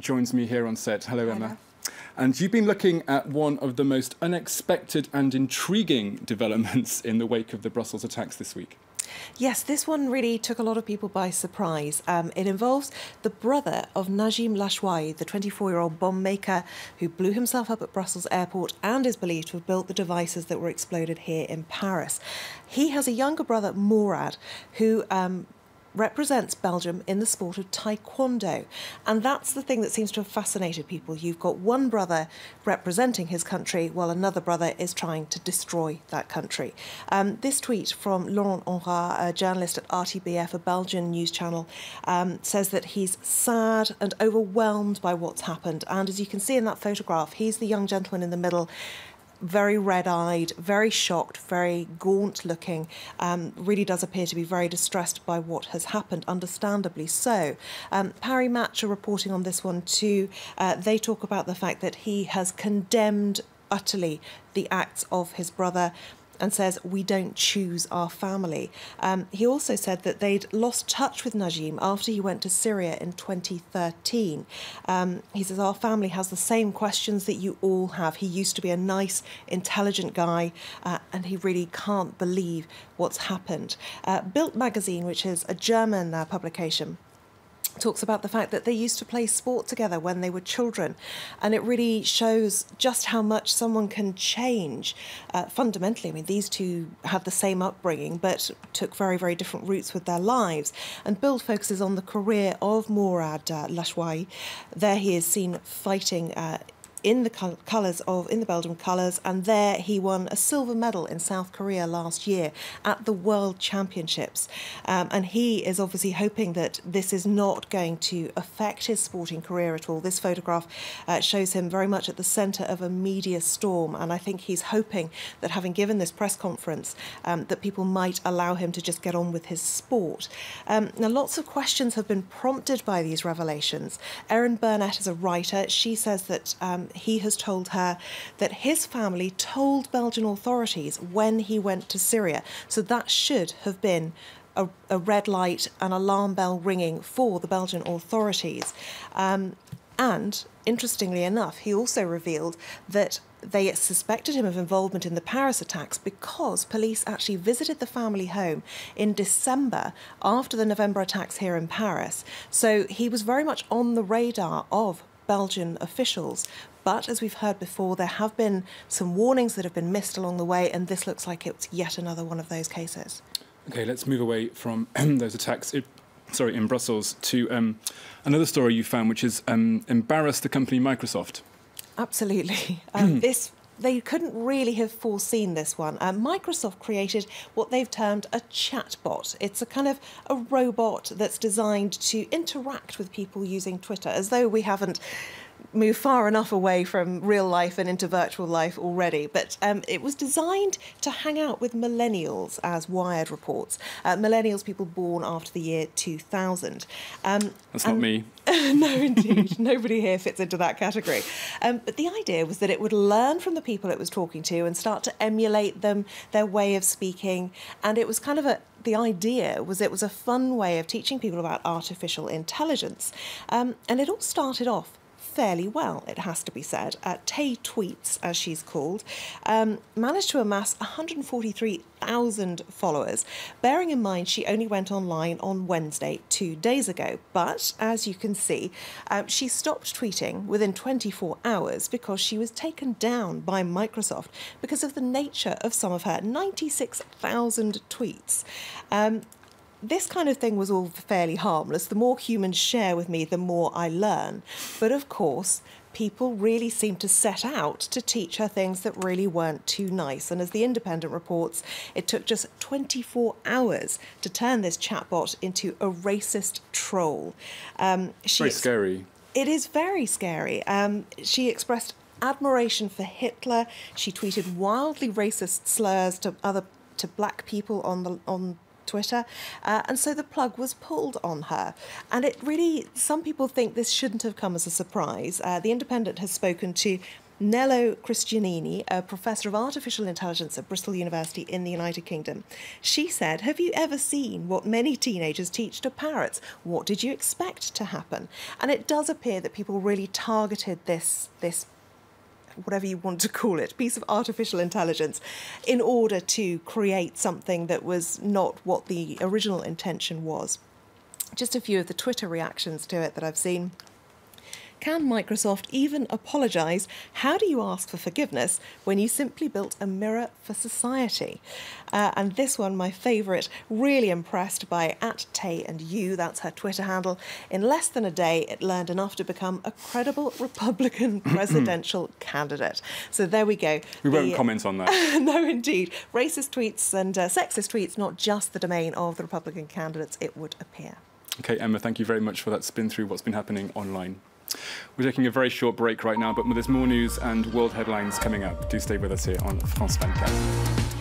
joins me here on set. Hello, Emma. And you've been looking at one of the most unexpected and intriguing developments in the wake of the Brussels attacks this week. Yes, this one really took a lot of people by surprise. Um, it involves the brother of Najim Laachraoui, the 24 year old bomb maker who blew himself up at Brussels airport and is believed to have built the devices that were exploded here in Paris. He has a younger brother, Mourad, who um, represents Belgium in the sport of taekwondo. And that's the thing that seems to have fascinated people. You've got one brother representing his country while another brother is trying to destroy that country. Um, this tweet from Laurent Honrat, a journalist at RTBF, a Belgian news channel, um, says that he's sad and overwhelmed by what's happened. And as you can see in that photograph, he's the young gentleman in the middle very red eyed, very shocked, very gaunt looking, um, really does appear to be very distressed by what has happened, understandably so. Um, Paris Match are reporting on this one too. Uh, they talk about the fact that he has condemned utterly the acts of his brother and says, We don't choose our family. Um, he also said that they'd lost touch with Najim after he went to Syria in 2013. Um, he says, Our family has the same questions that you all have. He used to be a nice, intelligent guy, uh, and he really can't believe what's happened. Uh, magazine, which is a German uh, publication, talks about the fact that they used to play sport together when they were children. And it really shows just how much someone can change uh, fundamentally. I mean, these two had the same upbringing, but took very, very different routes with their lives. And Bild focuses on the career of Mourad uh, Laachraoui. There he is seen fighting. Uh, in the colours of in the Belgium colours, and there he won a silver medal in South Korea last year at the World Championships. Um, and he is obviously hoping that this is not going to affect his sporting career at all. This photograph uh, shows him very much at the centre of a media storm, and I think he's hoping that having given this press conference, um, that people might allow him to just get on with his sport. Um, now, lots of questions have been prompted by these revelations. Erin Burnett is a writer. She says that he has told her that his family told Belgian authorities when he went to Syria. So that should have been a, a red light, an alarm bell ringing for the Belgian authorities. Um, and interestingly enough, he also revealed that they suspected him of involvement in the Paris attacks because police actually visited the family home in December after the November attacks here in Paris. So he was very much on the radar of Belgian officials. But as we've heard before, there have been some warnings that have been missed along the way, and this looks like it's yet another one of those cases. Okay, let's move away from those attacks. It, sorry, in Brussels to um, another story you found, which is um, embarrassed the company Microsoft. Absolutely. Um, this they couldn't really have foreseen this one. Uh, Microsoft created what they've termed a chatbot. It's a kind of a robot that's designed to interact with people using Twitter, as though we haven't move far enough away from real life and into virtual life already. But um, it was designed to hang out with millennials, as Wired reports. Uh, millennials, people born after the year 2000. Um, That's not me. no, indeed. Nobody here fits into that category. Um, but the idea was that it would learn from the people it was talking to and start to emulate them, their way of speaking. And it was kind of a, the idea was it was a fun way of teaching people about artificial intelligence. Um, and it all started off fairly well, it has to be said. Uh, Tay Tweets, as she's called, um, managed to amass 143,000 followers, bearing in mind she only went online on Wednesday, two days ago. But as you can see, um, she stopped tweeting within 24 hours because she was taken down by Microsoft because of the nature of some of her 96,000 tweets. Um, this kind of thing was all fairly harmless. The more humans share with me, the more I learn. But of course, people really seemed to set out to teach her things that really weren't too nice. And as The Independent reports, it took just 24 hours to turn this chatbot into a racist troll. Um, she very scary. It is very scary. Um, she expressed admiration for Hitler. She tweeted wildly racist slurs to other to black people on the on Twitter. Uh, and so the plug was pulled on her. And it really, some people think this shouldn't have come as a surprise. Uh, the Independent has spoken to Nello Cristianini, a professor of artificial intelligence at Bristol University in the United Kingdom. She said, Have you ever seen what many teenagers teach to parrots? What did you expect to happen? And it does appear that people really targeted this, this whatever you want to call it, piece of artificial intelligence in order to create something that was not what the original intention was. Just a few of the Twitter reactions to it that I've seen. Can Microsoft even apologise? How do you ask for forgiveness when you simply built a mirror for society? Uh, and this one, my favourite, really impressed by at Tay and You, that's her Twitter handle. In less than a day, it learned enough to become a credible Republican presidential candidate. So there we go. We won't the, comment on that. no, indeed. Racist tweets and uh, sexist tweets, not just the domain of the Republican candidates, it would appear. Okay, Emma, thank you very much for that spin through what's been happening online. We're taking a very short break right now, but there's more news and world headlines coming up. Do stay with us here on France 24.